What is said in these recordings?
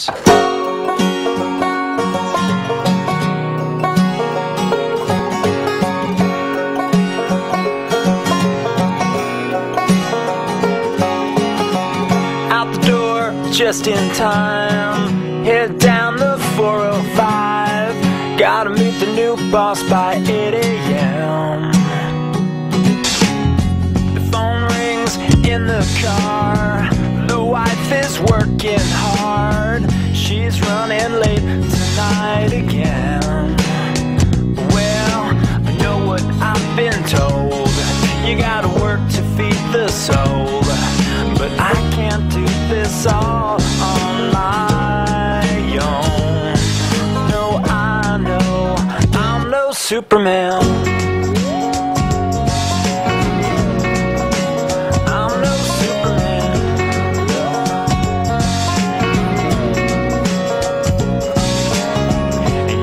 Out the door just in time. Head down the 405. Gotta meet the new boss by 8 a.m. The phone rings in the car. The wife is working Superman. I'm no Superman.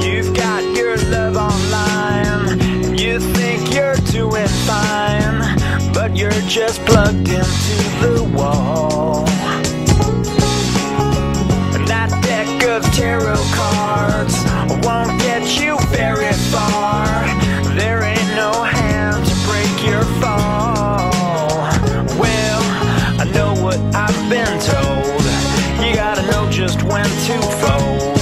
You've got your love online. You think you're doing fine, but you're just plugged into the wall. And that deck of tarot cards just when to fold.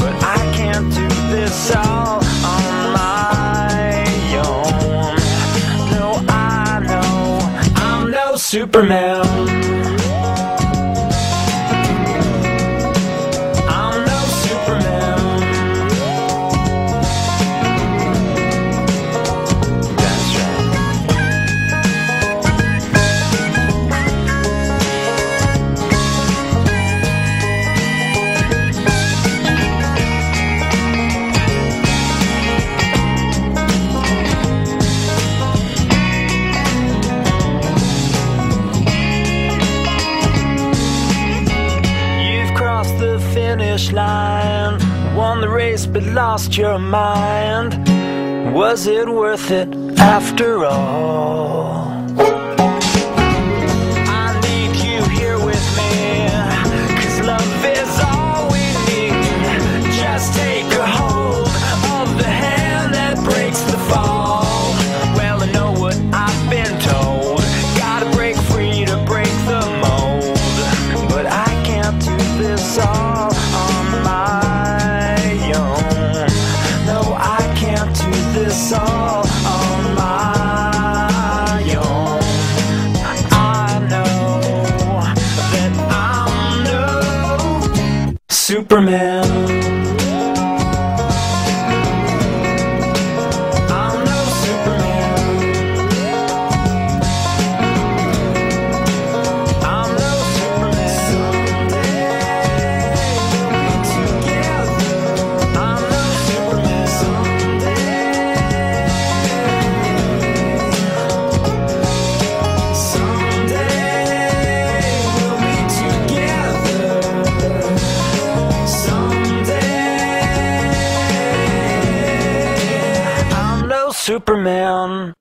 But I can't do this all on my own. No, I know I'm no Superman. Finish line, won the race but lost your mind. Was it worth it after all? Superman. Superman.